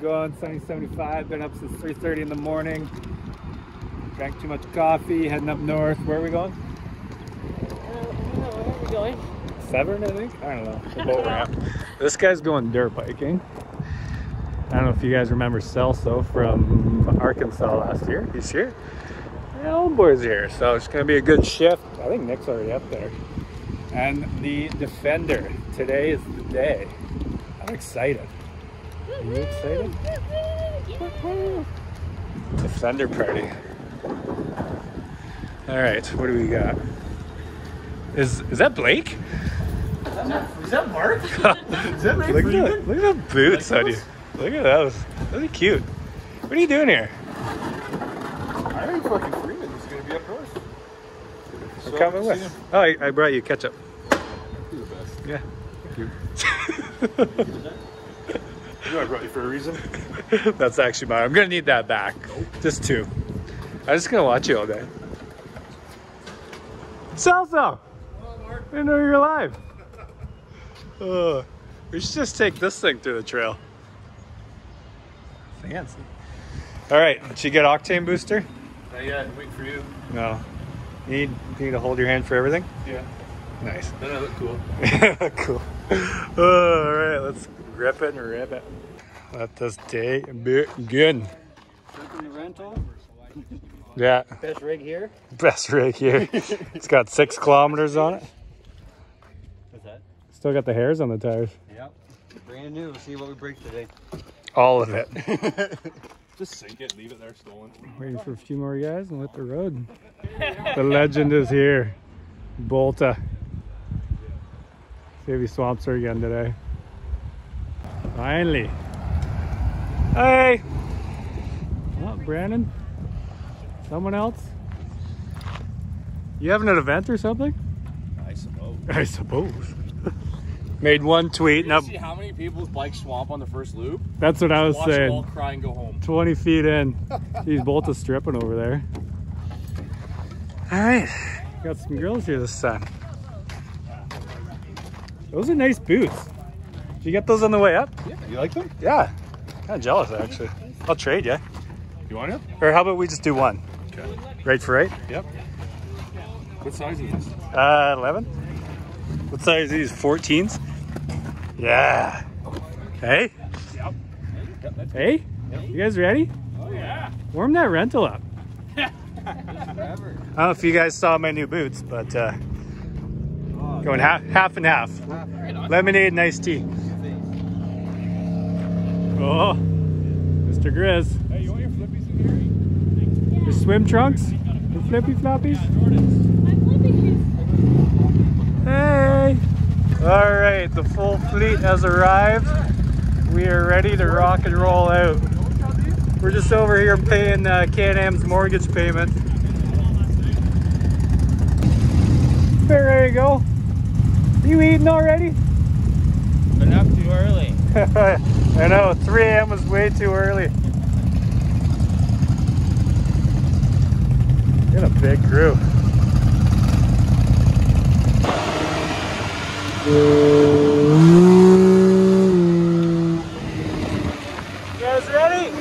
going? Sunny 75, been up since 3.30 in the morning. Drank too much coffee, heading up north. Where are we going? where are we going? Severn, I think? I don't know. The boat ramp. This guy's going dirt biking. I don't know if you guys remember Celso from Arkansas last year. He's here. The old boy's here. So it's going to be a good shift. I think Nick's already up there. And the Defender. Today is the day. I'm excited. Are you excited? Defender party. All right, what do we got? Is is that Blake? Is that Mark? Is that look, at look at the boots on you. Look at those. Those are cute. What are you doing here? I think fucking Freeman is going to be up north. I'm coming with. Oh, I, I brought you ketchup. He's the best. Yeah. Thank you. You know I brought you for a reason. That's actually mine. I'm gonna need that back. Just two. I'm just gonna watch you all day. Celso! I didn't know you were alive. Uh, we should just take this thing through the trail. Fancy. All right, did you get octane booster? Not yet. Wait for you. No. Need need to hold your hand for everything. Yeah. Nice. No, no, look cool. cool. all right, let's rip it and rip it. Let this day begin. Rental. Yeah, Best rig here. best rig here. it's got six kilometers on it. What's that? Still got the hairs on the tires. Yep. Brand new. We'll see what we break today. All of it. Just sink it, leave it there stolen. Waiting for a few more guys and let the road. The legend is here. Bolta. See if he swamps her again today. Finally. Hey! Oh, Brandon? Someone else? You having an event or something? I suppose. I suppose. Made one tweet. You Now, see how many people's bike swamp on the first loop? that's what I was Watch them all saying. cry and go home. 20 feet in. These bolts are stripping over there. All right. Got some girls here this time. Those are nice boots. Did you get those on the way up? Yeah, you like them? Yeah. Kind of jealous, actually. I'll trade you. You want it? Or how about we just do one? Okay. Right for right? Yep. What size is this? Uh, 11? What size are these? 14s? Yeah. Hey? Yep. Yep, Hey? You guys ready? Oh, yeah. Warm that rental up. I don't know if you guys saw my new boots, but uh, going half, half and half. Lemonade and iced tea. Oh, Mr. Grizz. Hey, you want your flippies in here? Your swim trunks? The flippy floppies? Hey! All right, the full fleet has arrived. We are ready to rock and roll out. We're just over here paying uh, Can-Am's mortgage payment. There you go. You eating already? Been up too early. I know, 3 a.m. was way too early. Get a big crew. You guys ready?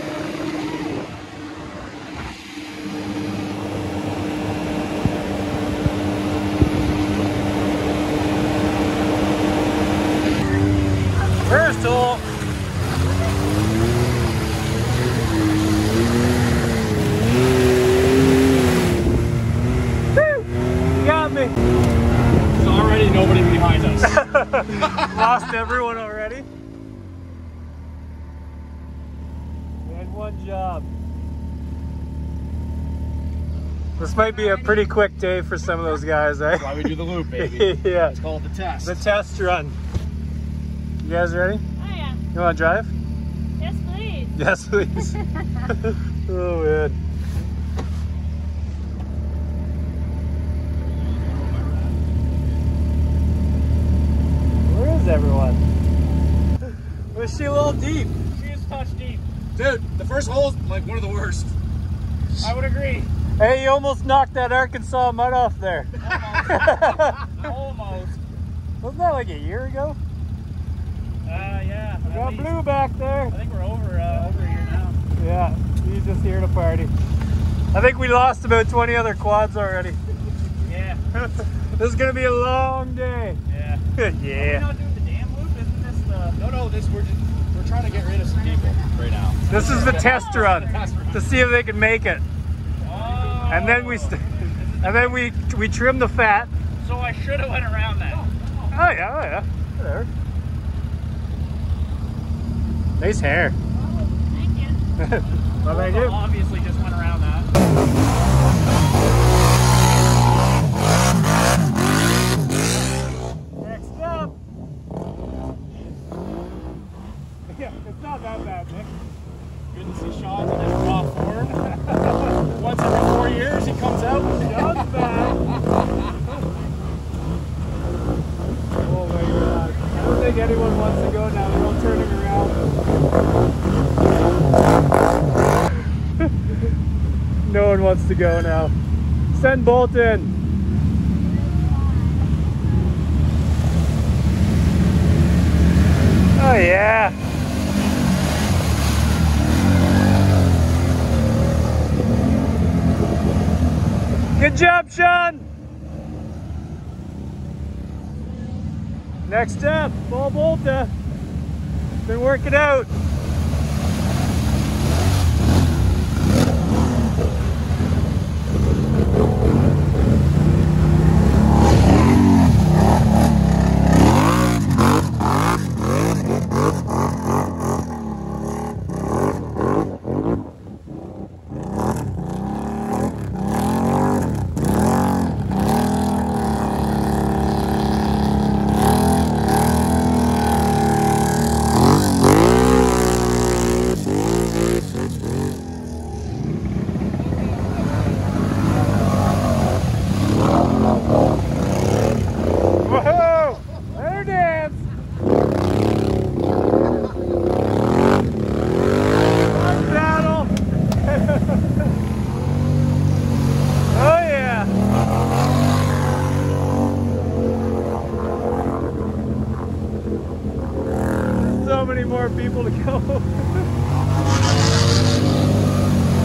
First hole. Woo! You got me. There's already nobody behind us. Lost everyone already. We had one job. This might be a pretty quick day for some of those guys, eh? Why we do the loop, baby. yeah. It's called the test. The test run. You guys ready? Oh yeah. You want to drive? Yes, please. Yes, please. oh man. Where is everyone? Was she a little deep? She is touch deep. Dude, the first hole's like one of the worst. I would agree. Hey, you almost knocked that Arkansas mud off there. Almost. Wasn't that like a year ago? yeah. We got least. blue back there. I think we're over uh, over here now. Yeah, he's just here to party. I think we lost about 20 other quads already. Yeah. this is gonna be a long day. Yeah. Are we yeah. not doing the dam loop? Isn't this the? No, no, this we're just, we're trying to get rid of some people right now. This is the test run to see if they can make it. Oh. And then we st- and then we we trim the fat. So I should have went around that. Oh yeah, oh yeah. Whatever. Nice hair. Thank you. well, thank you. Obviously, just went around that. Next up. Yeah, it's not that bad, Nick. Good to see Sean in his raw form. Once every four years, he comes out. Not bad. oh my god. I don't think anyone wants to go now. They're all turning around. no one wants to go now. Send Bolton. Oh yeah. Good job, Sean. Next up, Paul Bolta. Been working out. Whoa! Air dance! One battle! oh yeah! So many more people to go.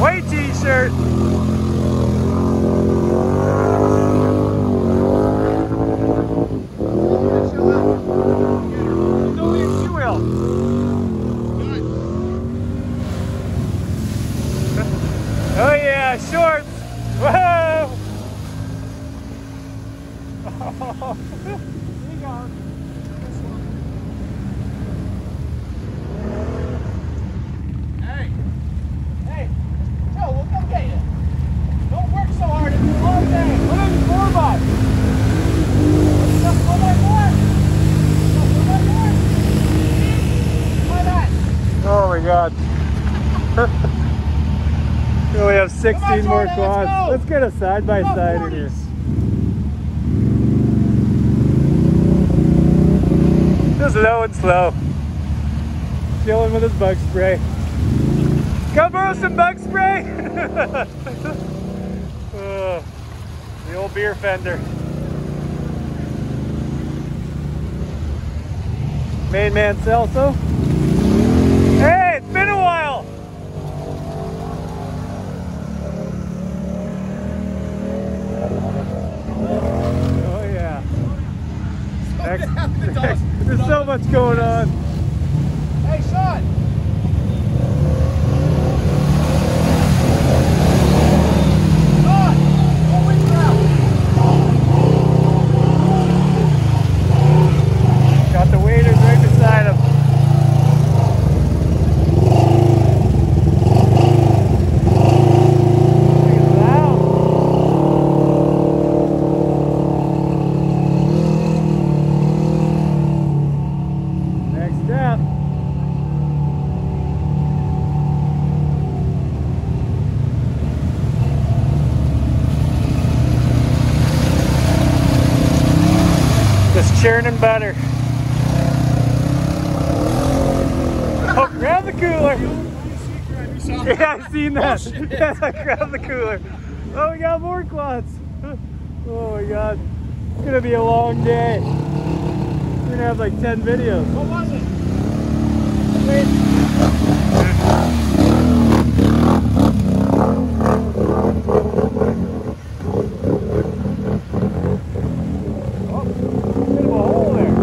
White t-shirt! No, yes, you will. Oh yeah, shorts. Whoa! Here you go. Hey, Hey, Joe, we'll come get you. Don't work so hard. It's a long day. What is four by? Just one by one. Just one by one. Why not? Oh my god. we only have 16 Come on, more Jordan, let's Let's get a side by side in here. Just low and slow. Chilling with his bug spray. Come borrow some bug spray! The old beer fender. Main man Celso. Hey, it's been a while! Oh yeah. Next- There's so much going on. hey, Sean. Sean, go with me now. Got the waiters right beside him. Look at that. Next step. Just churning butter. Oh, grab the cooler. Yeah, I've seen that. Oh, yeah, grab the cooler. Oh, we got more quads. Oh my god. It's gonna be a long day. We're gonna have like 10 videos. What was it? Oh, bit of a hole there.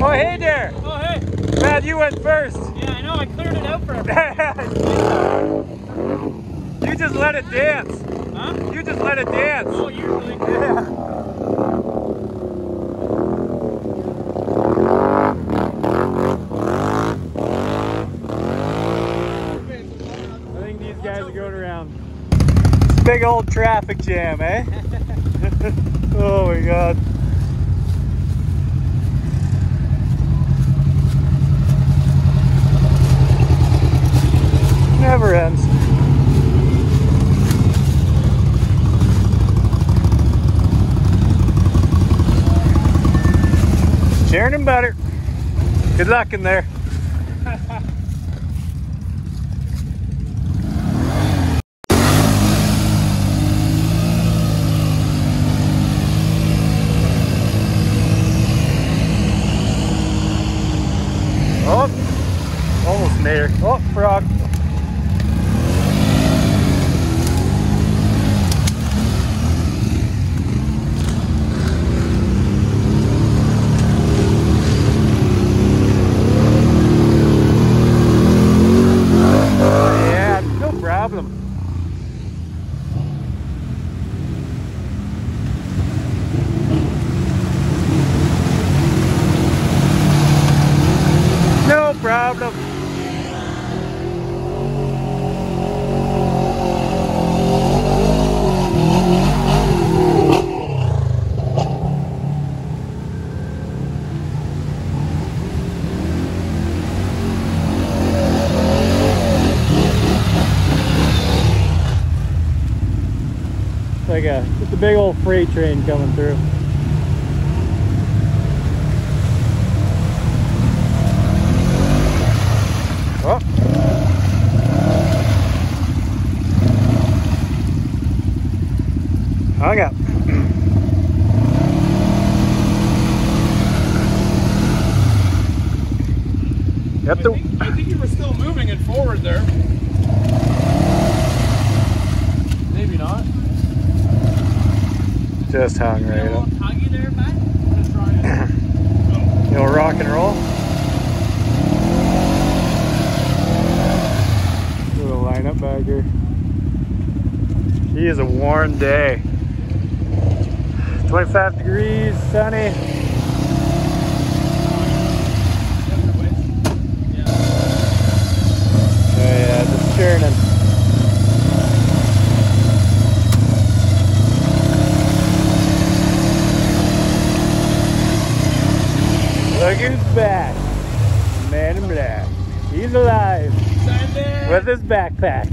Oh, hey there! Oh, hey. Matt, you went first. Yeah, I know. I cleared it out for everyone. you just let it dance. Huh? You just let it dance. Oh, usually. Yeah. I think these guys are going around. Big old traffic jam, eh? oh my god. Never ends. Sharon and butter. Good luck in there. Oh, almost made her. Oh, frog. Yeah, no problem. No problem. It's like a, it's a big old freight train coming through. Oh. Hung up. Yep, I the, think, I think you were still moving it forward there. Maybe not. Just hung right up. tuggy there, Matt? Just trying to. You know, rock and roll. Little lineup back here. He is a warm day. 25 degrees, sunny. Oh yeah, just churning. Look who's back. The man in black. He's alive with his backpack.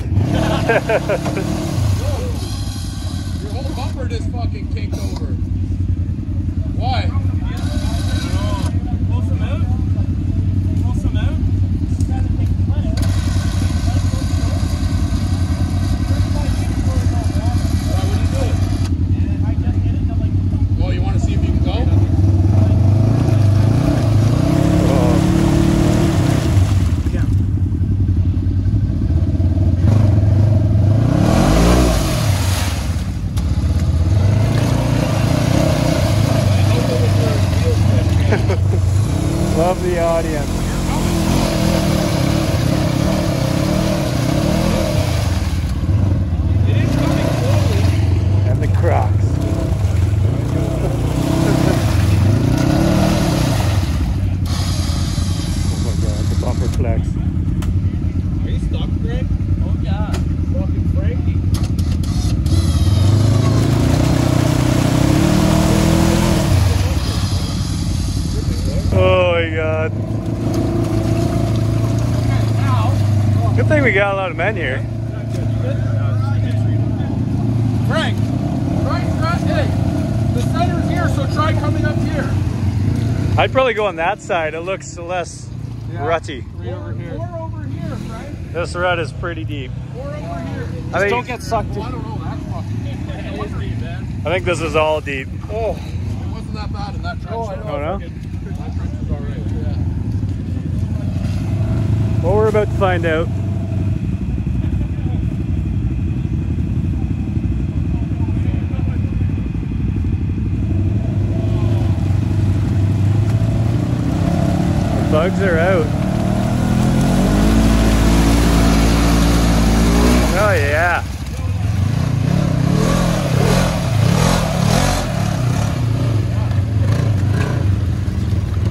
Your whole bumper just fucking kicked over. Why? Pull some out. Pull some out. Why would you do it? Well, you want to see if you can go? Love the audience. It is coming slowly. And the Crocs. oh my god, the bumper flex. Are you stuck, Greg? Oh yeah. Fucking Frankie. Oh my god. Good thing we got a lot of men here. Frank, try, try, hey, the center's here, so try coming up here. I'd probably go on that side. It looks less rutty. Right over here. Or over here, Frank. This rut is pretty deep. Or over here. I think- don't get sucked oh, in. I don't know, that's fucking It is deep, man. I think this is all deep. Oh, It wasn't that bad in that trench. oh, I know. Oh, no? fucking- That trench was alright. Yeah. Well, we're about to find out. Bugs are out. Oh yeah.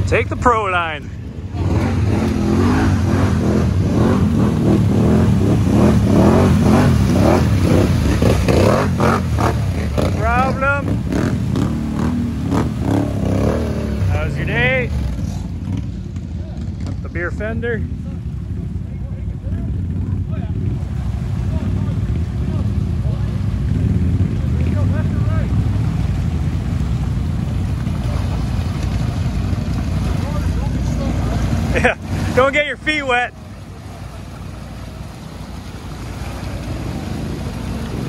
Take the pro line. problem. How's your day? Up the fender. Yeah, don't get your feet wet.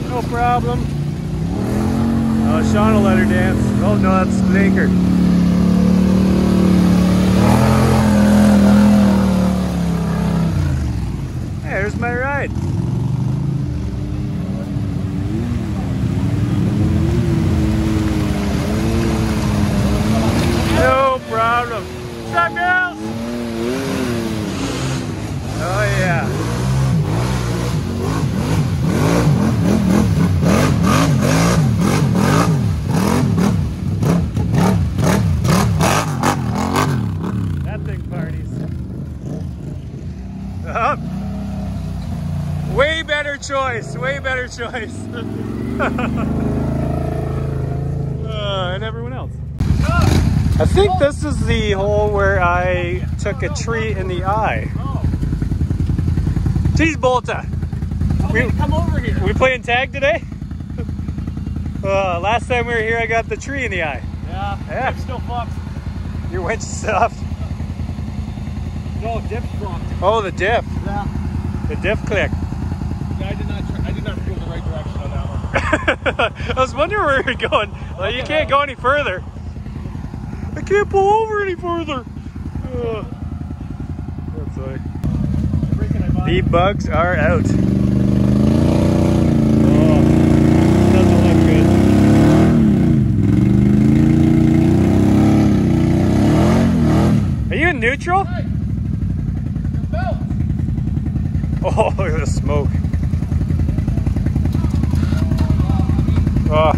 No problem. Oh, Sean will let her dance. Oh no, that's Baker. Hey, there's my ride. No problem. What's up, girls? Oh yeah. That thing parties. Up. Way better choice. Way better choice. uh, and everyone else. I think this is the hole where I took a tree in the eye. Jeez, Bolta. We, Come over here. we playing tag today? Uh, last time we were here, I got the tree in the eye. Yeah. Yeah. I'm still fucked. Your winch stuffed. No, dip's fucked. Oh, the diff. Yeah. The diff click. Yeah, I did not. Try, I did not go the right direction on that one. I was wondering where you're going. Well, you can't go any further. I can't pull over any further. Ugh. That's funny. Breaking my body. The bugs are out. Doesn't look good. Are you in neutral? Hey! Your belt! Oh, look at the smoke. Oh.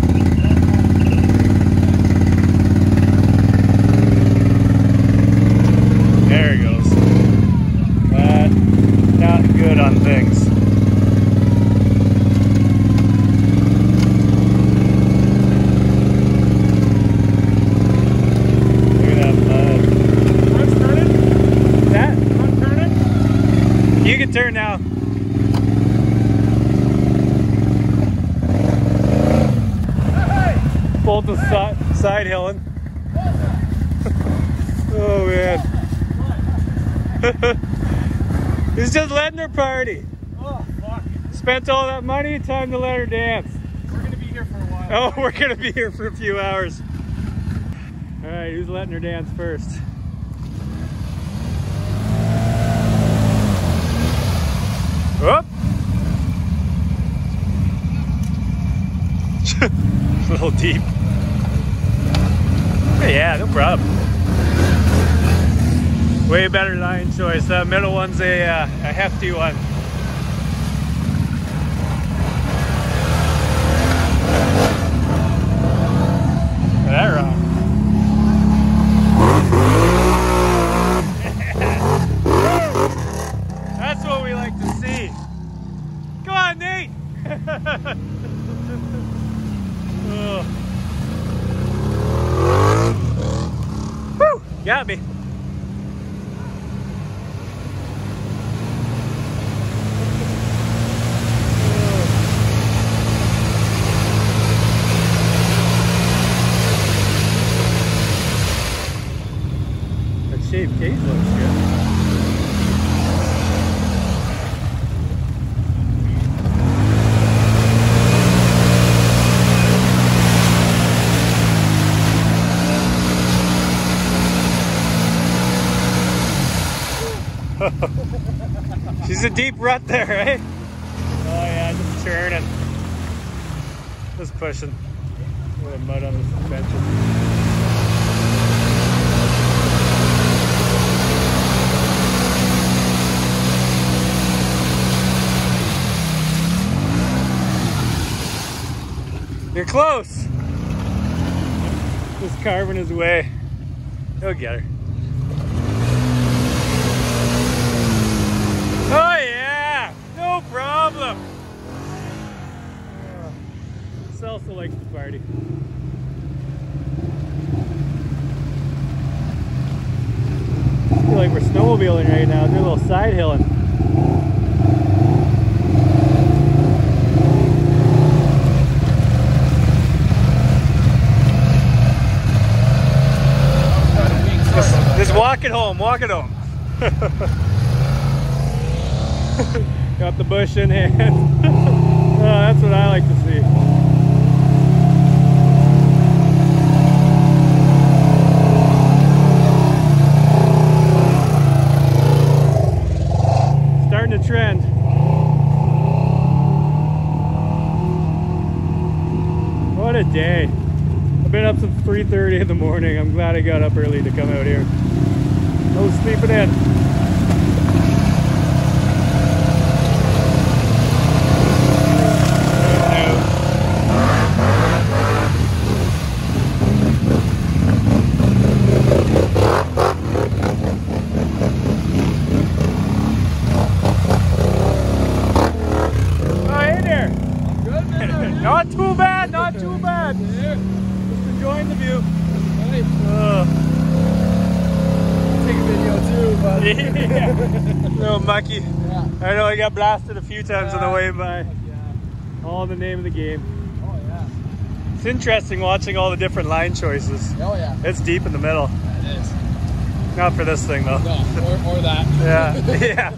There he goes. But not good on things. Look at that mud. Front's turning. That? Front turning. You can turn now. Hey! Both the side, side hilling. oh man. He's just letting her party. Oh fuck. Spent all that money, time to let her dance. We're gonna be here for a while. Oh, we're gonna be here for a few hours. All right, who's letting her dance first? Whoop! it's a little deep. Yeah, no problem. Way better line choice. That middle one's a, uh, a hefty one. That's what we like to see. Come on, Nate. oh. Woo! Got me. That shaved cage looks good. Rut there, right? Oh yeah, just turning. Just pushing. A little mud on the suspension. You're close. Just carving his way. He'll get her. Oh yeah, no problem. Salsa likes party. I feel like we're snowmobiling right now. Doing a little side hilling. Just, just walk it home, walk it home. Got the bush in hand. oh, that's what I like to see. Starting to trend. What a day. I've been up since 3.30 in the morning. I'm glad I got up early to come out here. No sleeping in. Oh, hey there. not too bad, not too bad. Just enjoying the view. Uh, Take a video too, buddy. yeah. Little mucky. Yeah. I know I got blasted a few times on the way by. Yeah. All in the name of the game. Oh yeah. It's interesting watching all the different line choices. Oh yeah. It's deep in the middle. It is. Not for this thing though. No, or, or that. Yeah, yeah.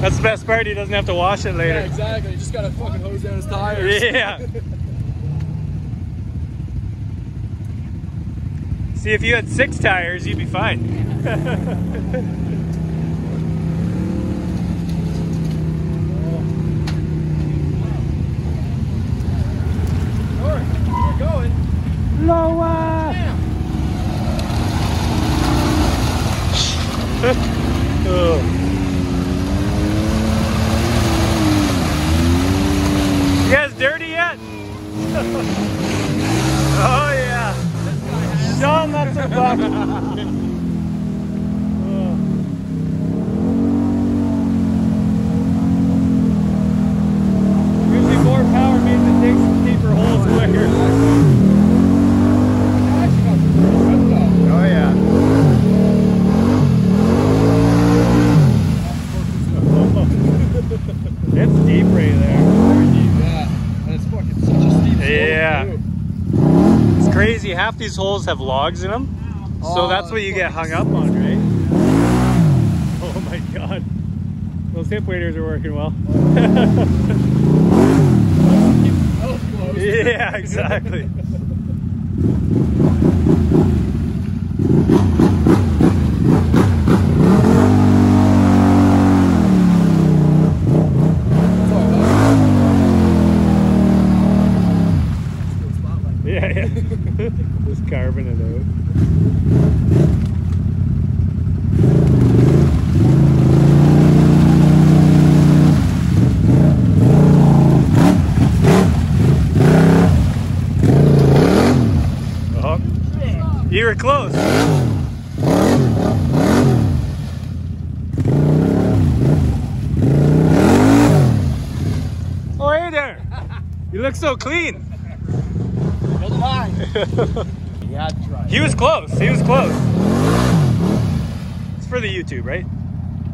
That's the best part. He doesn't have to wash it Yeah, later. exactly. You just gotta fucking hose down his tires. Yeah. See, if you had six tires, you'd be fine. Alright, we're going. Lower. oh. You guys dirty yet? oh yeah. Sean, that's a buck. Oh. Usually more power means it takes some deeper holes quicker. Oh yeah. it's deep right there. Yeah. And it's fucking such a steep slope, Yeah. too. It's crazy. Half these holes have logs in them. So Oh, that's what you get hung up on, right? Oh my god. Those hip waders are working well. That was close. yeah, exactly. Yeah, yeah. Just carving it out. Oh, you were close. Oh, hey there. You look so clean. Build it high. You had to try. He was close. He was close. It's for the YouTube, right?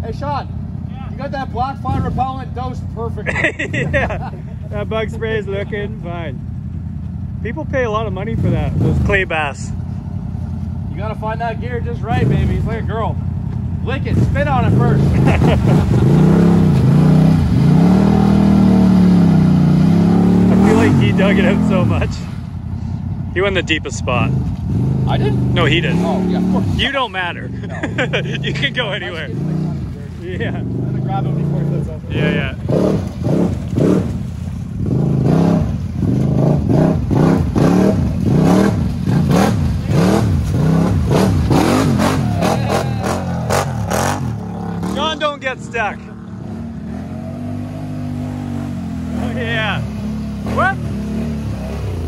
Hey, Sean. You got that black fly repellent dosed perfectly. yeah. That bug spray is looking fine. People pay a lot of money for that. Those clay bass. You gotta find that gear just right, baby. It's like a girl. Lick it, spit on it first. He dug it out so much. He went the deepest spot. I didn't? No, he didn't. Oh, yeah, of course. You don't matter. you can go anywhere. Yeah. I'm gonna grab him before he over. Yeah, yeah. Sean, don't get stuck. Oh, yeah. What?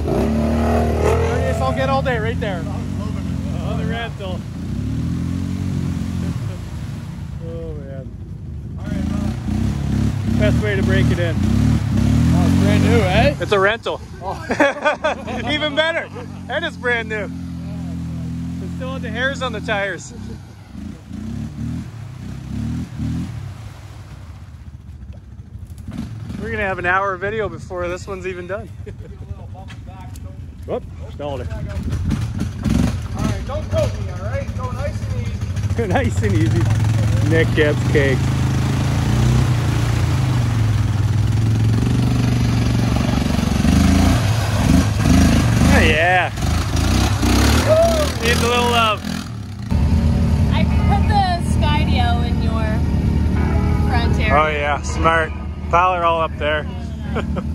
I guess I'll get all day right there. Oh, the rental. oh, man. Best way to break it in. Oh, it's brand new, eh? It's a rental. Even better. And it's brand new. It still has the hairs on the tires. We're gonna have an hour of video before this one's even done. Whoop, stalled it. Alright, don't coat me, alright? Go nice and easy. nice and easy. Nick gets cake. Oh, yeah. Needs a little love. I put the Skydio in your front area. Oh yeah, smart. Pile all up there.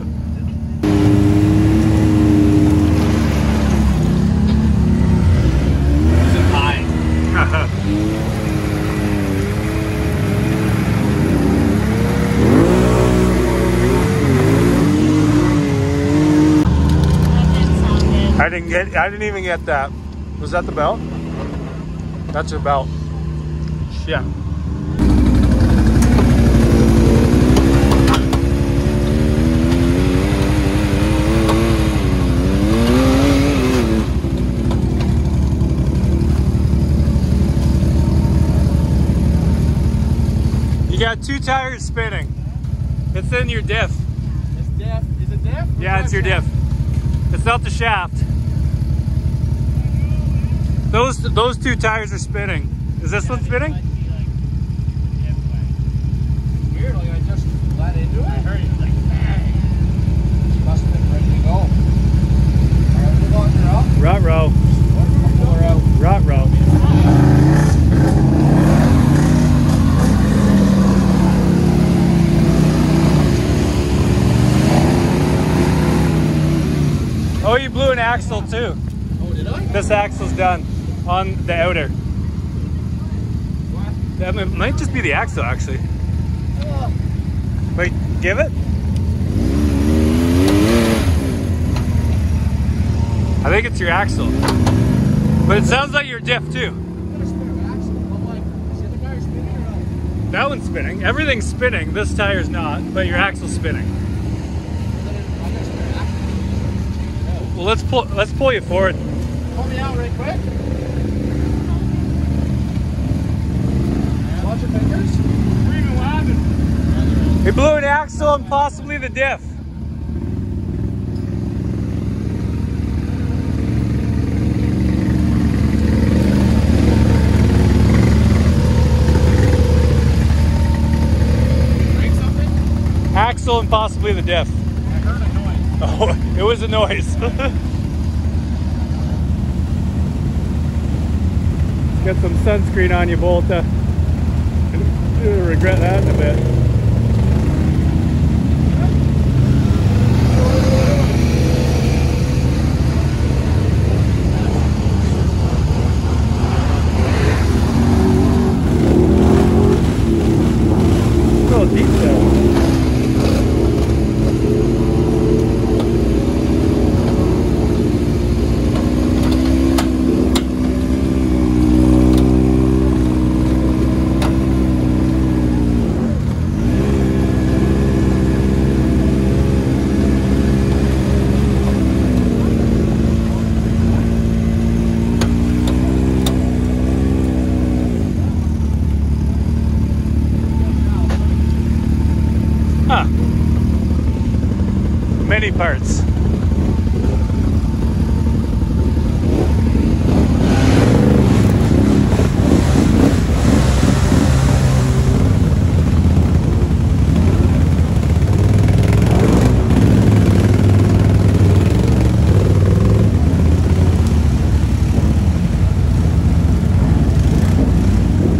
didn't get. I didn't even get that. Was that the belt? That's your belt. Yeah. You got two tires spinning. It's in your diff. It's diff. Is it diff? Yeah, it's your diff. It's not the shaft. Those those two tires are spinning. Is this one spinning? Weird, like I just let into it. I heard it like Must have been ready to go. Alright, we'll lock her up. Rut row. I'll pull her out. Rut row. Oh, you blew an axle too. Oh, did I? This axle's done on the outer. What? That might- just be the axle actually. Wait, give it. I think it's your axle. But it sounds like your diff too. That one's spinning. Everything's spinning. This tire's not, but your axle's spinning. Well, let's pull. Let's pull you forward. Pull me out right quick. Watch your fingers. Screaming what We blew an axle and possibly the diff. Axle and possibly the diff. I heard a noise. Oh, it was a noise. Get some sunscreen on you, Bolta. You'll regret that in a bit. Little detail. Huh. Many parts.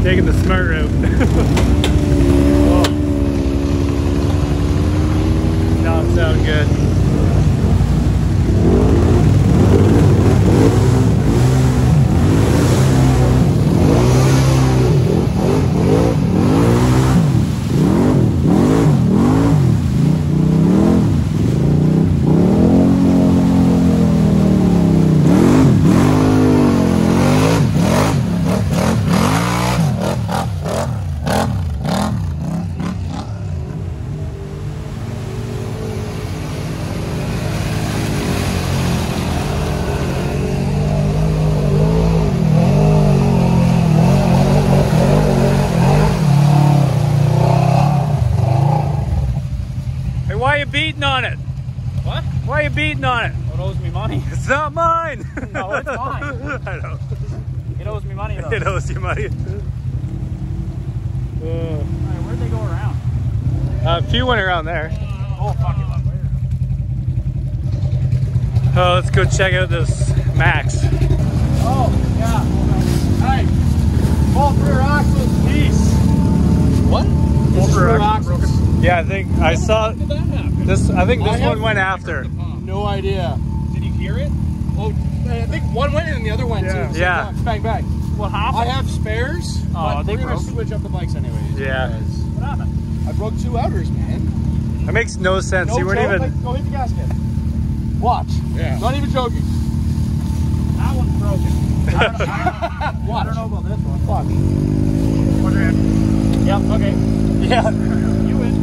Taking the smart route. beating on it? What? Why are you beating on it? It owes me money. It's not mine. No, it's mine. I know. It owes me money though. It owes you money. Uh, Alright, where'd they go around? a few went around there. Oh, fuck it. Oh, let's go check out this Max. Oh, yeah. Hey, all rear axles, peace. What? Both This is rear rear axles axles. Yeah, I think I saw How did that happen? this. I think this have- one went after. No idea. Did you hear it? Oh, I think one went and the other went Yeah. too. So, Yeah. Bang, bang. What happened? I have spares, Oh, but they we're gonna broke. switch up the bikes anyways. Yeah. because What happened? I broke two outers, man. That makes no sense. No you weren't joke, even. like, go hit the gasket. Watch. Yeah. Not even joking. That one's broken. I don't, I don't, Watch. I don't know about this one. Watch. Yep, okay. Yeah. You win.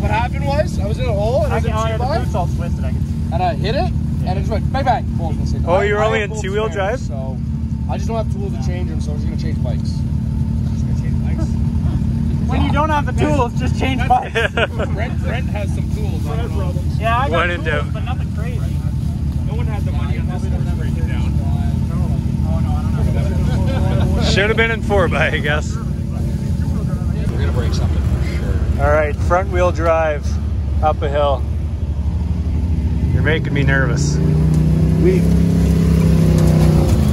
What happened was I was in a hole and I I was in can, oh, yeah, two the by, boot's all twisted. I and I hit it Mm-hmm. and it just went bang bang. Well, gonna say, Oh, I- you're I only have in both two-wheel drive? spares, So I just don't have tools to change them, so I'm just gonna change bikes. When you don't have the tools, just change bikes. Brent, Brent has some tools. I don't know. Yeah, I got One and tools, two. but nothing crazy. No one had the money on this one to break it down. Oh, I don't Should have been in four by, I guess. We're gonna break something for sure. All right, front wheel drive up a hill. You're making me nervous. We.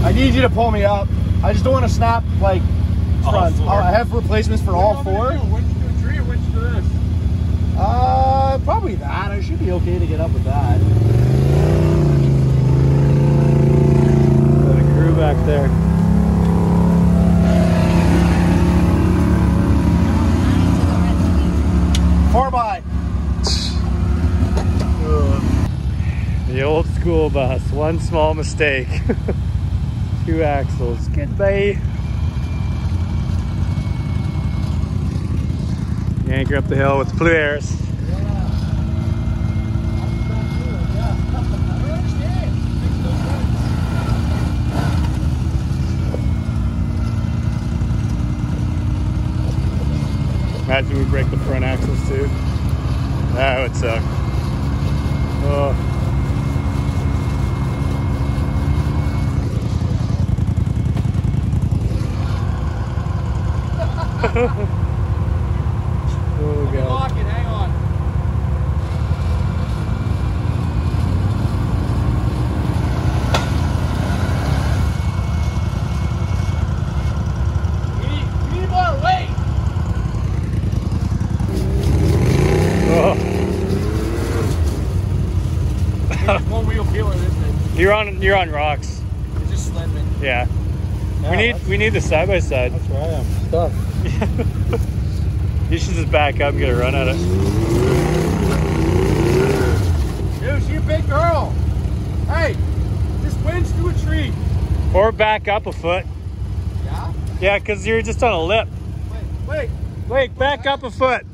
I need you to pull me up. I just don't want to snap like front. four. I have replacements for all four. Which to a tree or which to this? Uh, probably that. I should be okay to get up with that. Got a crew back there. Four by. The old school bus. One small mistake. Two axles. Goodbye. Anchor up the hill with the Polaris. Imagine we break the front axles too. That would suck. Oh. Oh god. It. Hang on. We we need more weight. Oh. One wheel peeler this thing. You're on you're on rocks. It's just slipping. Yeah. we need we need the side by side. That's where I am. Stuck. You should just back up and get a run at it. Dude, she a big girl. Hey, just winch through a tree. Or back up a foot. Yeah? Yeah, because you're just on a lip. Wait, wait. Wait, back up a foot.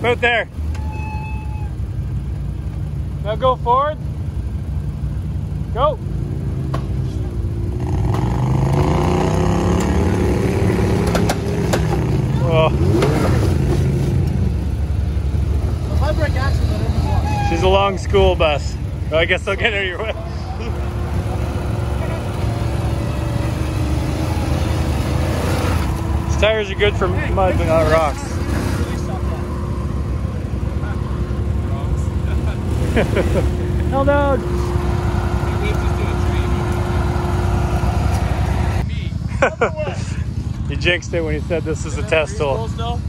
Right there. Now go forward. Go. Oh, If I break axles, I don't want. she's a long school bus. I guess I'll get her your way. These tires are good for mud but not rocks. Hell no. he jinxed it when he said this is a test hole. Where's it going?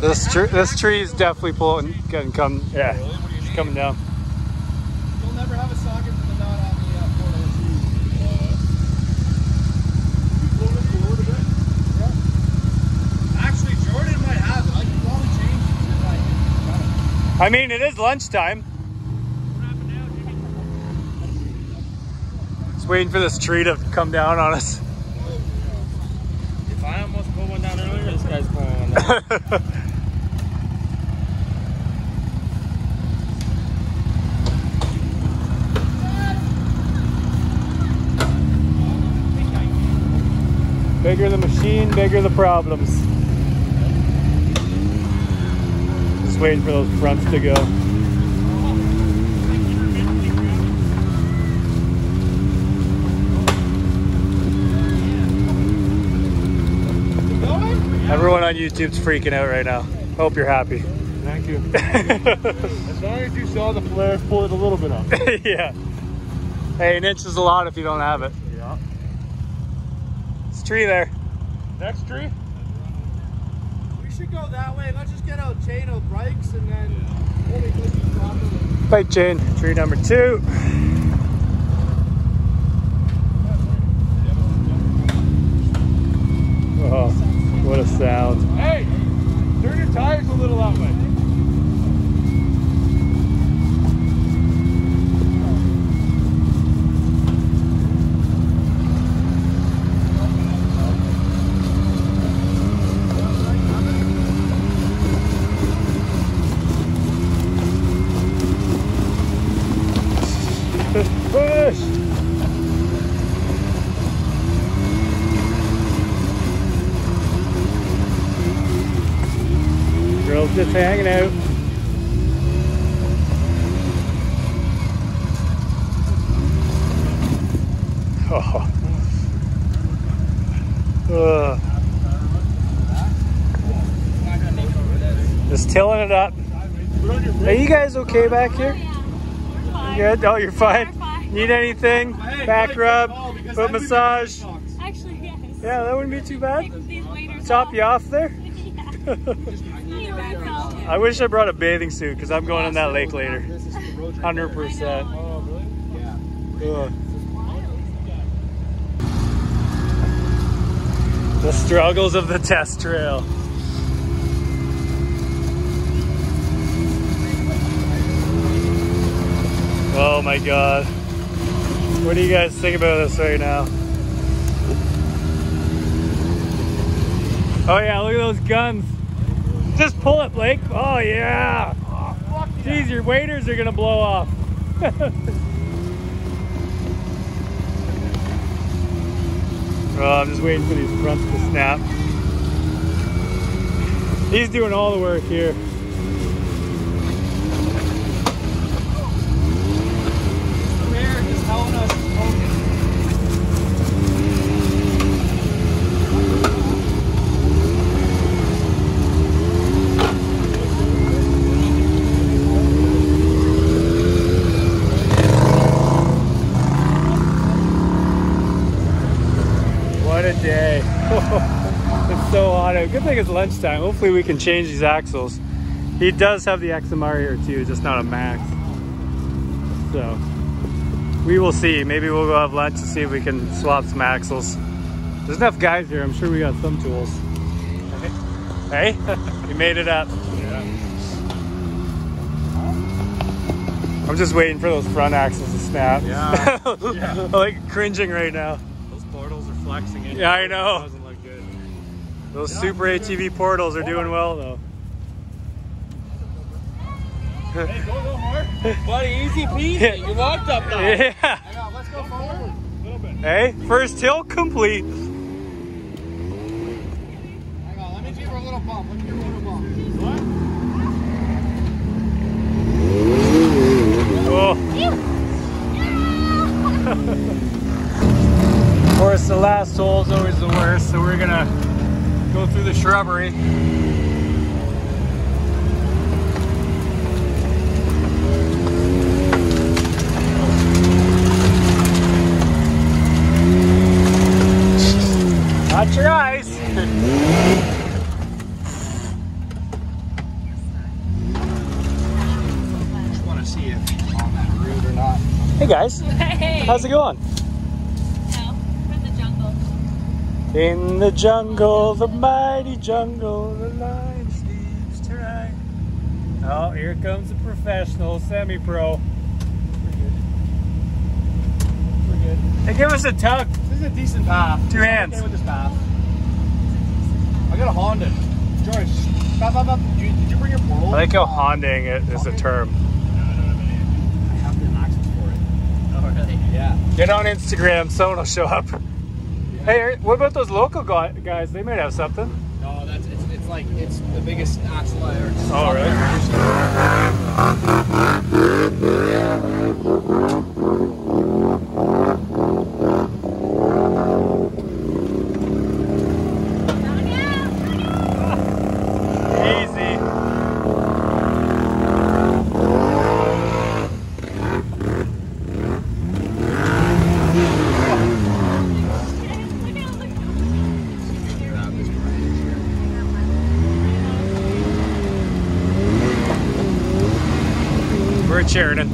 This tree, this tree is definitely pulling, getting come. Yeah, it's coming down. You'll never have a socket for the knot on the uh, portal. Actually, Jordan might have it. I can probably change it if I. I mean, it is lunchtime. Just waiting for this tree to come down on us. bigger the machine, bigger the problems. Just waiting for those fronts to go. On YouTube's freaking out right now. Hope you're happy. Thank you. As long as you saw the flare, pull it a little bit up. yeah. Hey, an inch is a lot if you don't have it. Yeah. It's a tree there. Next tree? We should go that way. Let's just get a chain of bikes and then we'll be. Bike chain. Tree number two. Oh, what a sound. Hey! Turn your tires a little that way. Push! Girls just hanging out. Oh. Ugh. Just tilling it up. Are you guys okay back here? Fine. You good? Oh, you're fine. We're fine. Need anything? Back rub, foot massage. Actually, yes. Yeah, that wouldn't be too bad. Take these waders Top off. you off there. yeah. You work out. I wish I brought a bathing suit because I'm going in that lake later. Hundred percent. Oh, really? The struggles of the test trail. Oh my god. What do you guys think about this right now? Oh yeah, look at those guns. Just pull it, Blake. Oh yeah. Jeez, your waders are gonna blow off. oh, I'm just waiting for these fronts to snap. He's doing all the work here. Mayor is telling us focus. What a day. it's so hot out. Good thing it's lunchtime. Hopefully we can change these axles. He does have the XMR here too, just not a max. So we will see. Maybe we'll go have lunch and see if we can swap some axles. There's enough guys here. I'm sure we got some tools. Hey, we made it up. I'm just waiting for those front axles to snap. Yeah. I'm like cringing right now. Those portals are flexing in. Yeah, I know. Doesn't look good. Those super ATV portals are doing well though. Hey, go, go more. Buddy, easy peasy. You walked up now. Yeah. Hang on, let's go forward. A little bit. Hey, first hill complete. Hang on, let me give her a little bump. Let me give her a little bump. Oh. of course, the last hole is always the worst, so we're gonna go through the shrubbery. Watch your eyes. Just want to see if on that route or not. Hey guys, Hey. how's it going? No, we're in the jungle. In the jungle, the mighty jungle, the lion sleeps tonight. Oh, here comes the professional, semi-pro. We're good. We're good. Hey, give us a tug. This is a decent path. Two hands. Okay with this. I got a Honda. Joyce, bop, bop, bop. Did, you, did you bring your portal? I like how Hondaing it is a term. I have the access for it. Oh, really? Yeah. Get on Instagram, someone will show up. Hey, what about those local guys? They might have something. No, that's it's, it's like it's the biggest axle I ever. Oh, really? Easy. We're at Sheridan.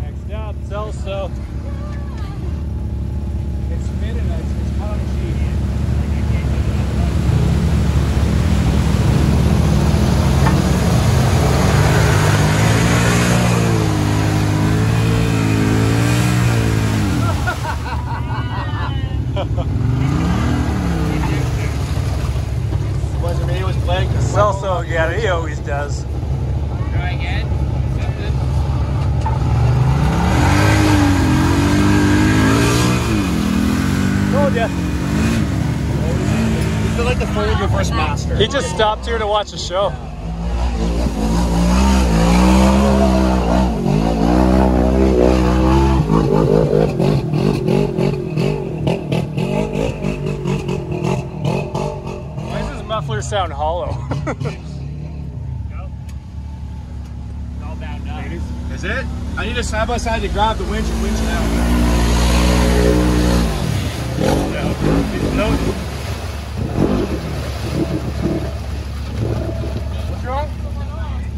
Next up, Celso. It's spinning. It's, it's caught on a sheet. Wasn't me, it was Blake. Celso, yeah, he always does. Try again. Something. Told ya. You feel like the forward reverse master. He just stopped here to watch a show. Why does his muffler sound hollow? Is it? I need a side by side to grab the winch and winch it out. What's wrong?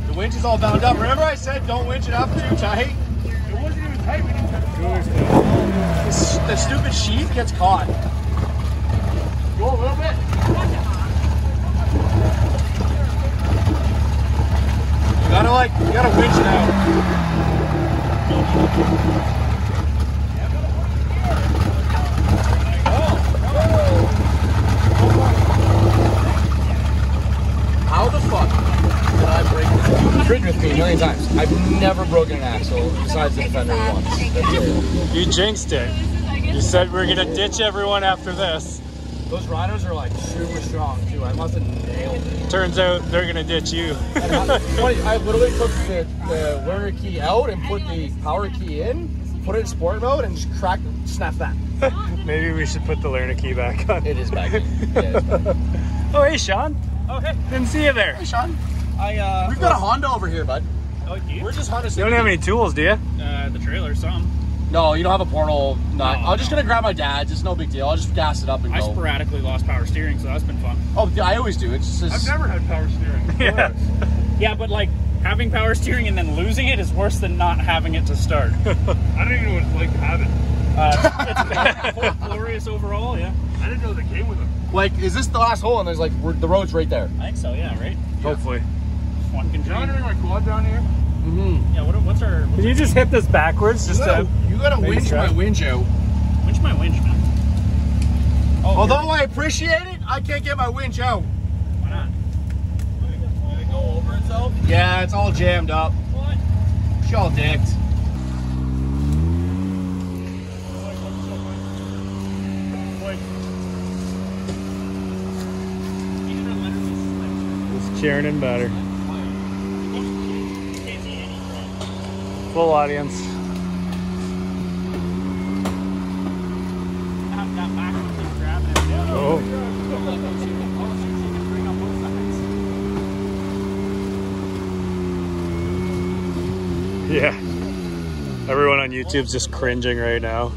The winch is all bound up. Remember I said don't winch it up too tight? It wasn't even tight when you took it This- The stupid sheath gets caught. Go a little bit. Gotta like, you gotta winch it out. How the fuck did I break this? You've ridden with me a million times. I've never broken an axle besides the Defender once. you jinxed it. You said we're gonna ditch everyone after this. Those riders are like super strong too. I must have nailed it. Turns out they're gonna ditch you. I, literally took the, the learner key out and put the power key in, put it in sport mode, and just cracked, snap that. Maybe we should put the learner key back on. It is back. in. Yeah, it's back. Oh, hey, Sean. Oh, hey. Didn't see you there. Hey, Sean. I, uh, We've got a Honda over here, bud. oh, you? We're just Honda. You don't have any tools, do you? Uh, the trailer, some. No, you don't have a portal. Nut. No, I'm just gonna grab my dad's. It's no big deal. I'll just gas it up and go. I go. sporadically lost power steering, so that's been fun. Oh, I always do. It's just. I've never had power steering. Yeah. Yeah, but like having power steering and then losing it is worse than not having it to start. I don't even know what it's like to have it. Uh, it's gl- glorious overall, yeah. I didn't know they came with them. Like, is this the last hole? And there's like, we're, the road's right there. I think so, yeah, right? Hopefully. One can Can I dream. bring my quad down here? Mm-hmm. Yeah, what, what's our what's Can you just hit this backwards? Just No, to. you gotta winch try. my winch out. winch my winch, man? Oh, Although I appreciate it, I can't get my winch out. why not? Did it go over itself? Yeah, it's all jammed up. What? She all dicked. These are literally slips. Just cheering in better. You can't see any. Full audience. Have that back and keep grabbing it. audience. Oh. Yeah. Everyone on YouTube's just cringing right now.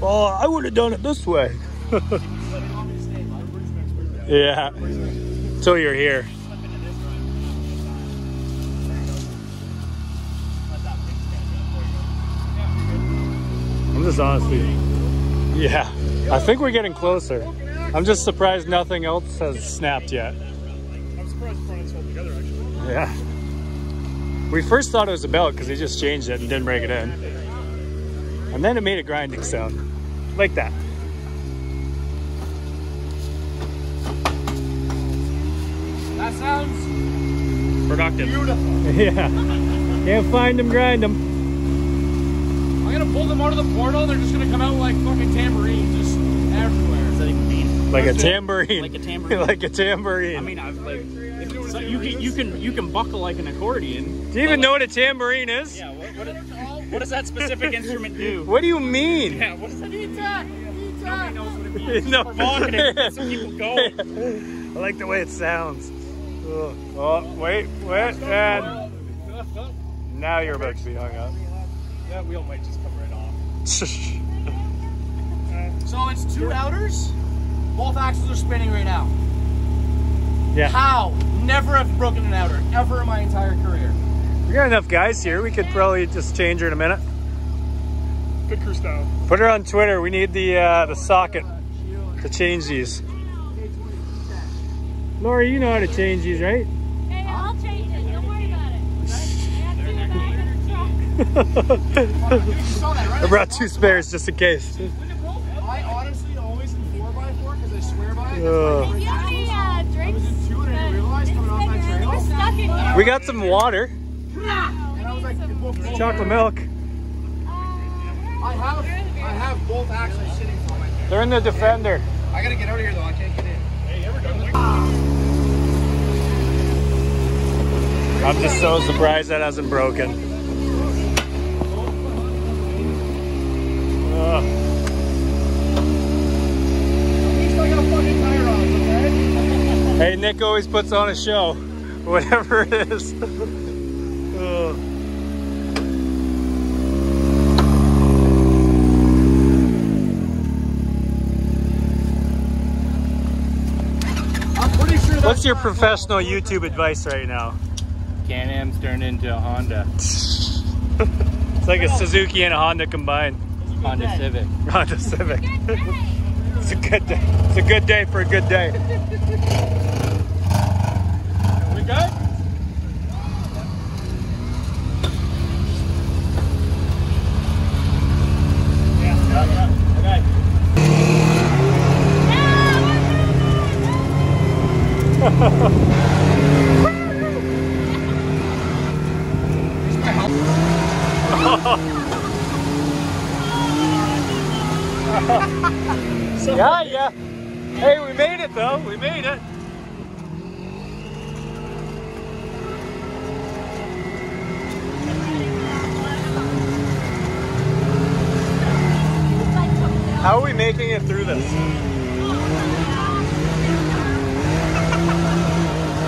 Well, I would have done it this way. Yeah. Until you're here. I'm honestly. Yeah. I think we're getting closer. I'm just surprised nothing else has snapped yet. I'm surprised the front end's held together actually. Yeah. We first thought it was a belt because he just changed it and didn't break it in. And then it made a grinding sound. Like that. That sounds Productive. beautiful. Yeah. Can't find them, grind them. I'm gonna pull them out of the portal. They're just gonna come out like fucking tambourines, just everywhere. Does that even mean? Like a That's it. tambourine. Like a tambourine? like a tambourine. I mean, I've like. So you can you can you can buckle like an accordion. do you even know what a tambourine is? Yeah. What what, is- what does that specific instrument do? What do you mean? Yeah. What does that mean? Nobody knows what it means. no. We're mocking. Get some people going. I like the way it sounds. Oh, oh, wait, wait, and now you're about to be hung up. That wheel might just come right off. So it's two outers. Both axles are spinning right now. yeah, How? Never have broken an outer ever in my entire career. we got enough guys here. We could probably just change her in a minute. Good crew style. Put her on Twitter. We need the uh, the socket to change these. Lori, you know how to change these, right? I brought two spares just in case. I honestly always in 4x4 because I swear by it. Ugh. Do you have any uh. I was in two and I didn't coming off that trail. We're stuck in here. We got some water, And I was like, well, chocolate milk. I have, I have both axles sitting for my They're in the Defender. I gotta get out of here though. I can't get in. I'm just so surprised that hasn't broken. Ugh. Still got a fucking tire on, okay? Hey, Nick always puts on a show, whatever it is. Pretty sure What's your professional YouTube advice right now? Can-Am's turned into a Honda. It's like a Suzuki and a Honda combined. Honda Civic. Honda Civic. It's a good day. It's a good day for a good day. We good? Yeah, yeah. Hey, we made it though. We made it. How are we making it through this?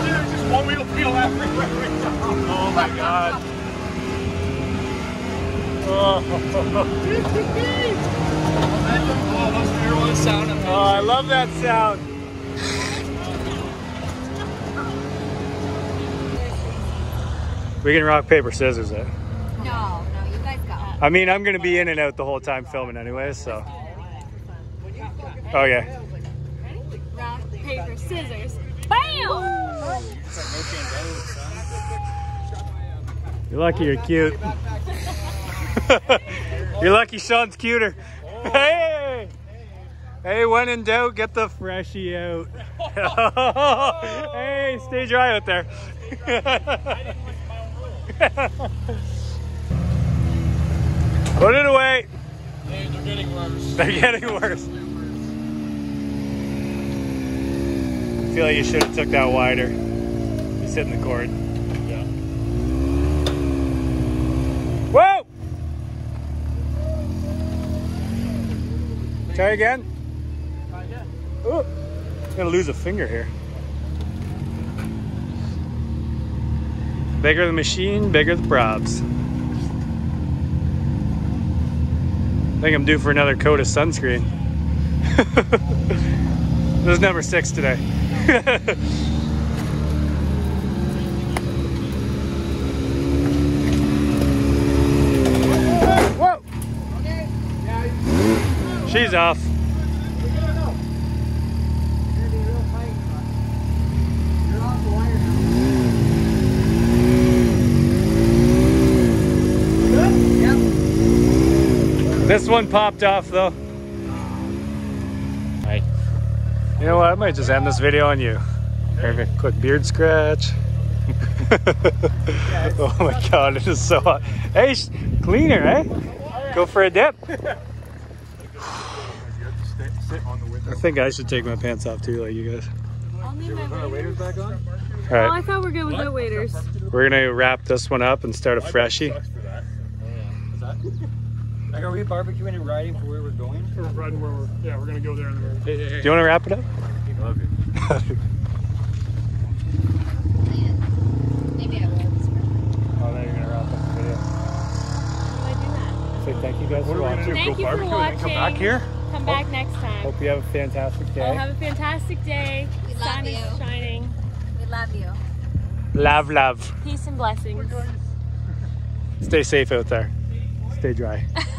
There's just one wheel peel everywhere. Oh my god. Oh, Oh, those are your own sound effects. oh, I love that sound. We can rock, paper, scissors it. No, no, you guys go. I mean, I'm gonna be in and out the whole time filming anyway, so. Oh yeah. Rock, paper, scissors. Bam! You're lucky you're cute. you're lucky Sean's cuter. Hey! Hey, when in doubt, get the freshie out. hey, stay dry out there. Put it away. Hey, they're getting worse. They're getting worse. Feel like you should have took that wider. You sit in the cord. Yeah. Whoa! Try again. Ooh, I'm gonna lose a finger here. Bigger the machine, bigger the props. I think I'm due for another coat of sunscreen. this is number six today. Whoa! She's off. This one popped off though. You know what? I might just end this video on you. Perfect. Quick beard scratch. oh my god, it is so hot. Hey, cleaner, eh? Go for a dip. I think I should take my pants off too, like you guys. I'll need my waders. All Oh, I thought we were good with no waders. we're gonna wrap this one up and start a freshie. Like, are we barbecuing and riding for where we're going? We're riding where we're, yeah, we're gonna go there in the Do you want to wrap it up? Maybe I will. Oh, now you're gonna wrap up the video. How do I do that? Say thank you guys for What are watching. Thank Go you for barbecue and then come back here? Come back next time. Hope you have a fantastic Oh, day. have a fantastic day. We love Sun is shining. We love you. Love, love. Peace and blessings. Stay safe out there. Stay dry.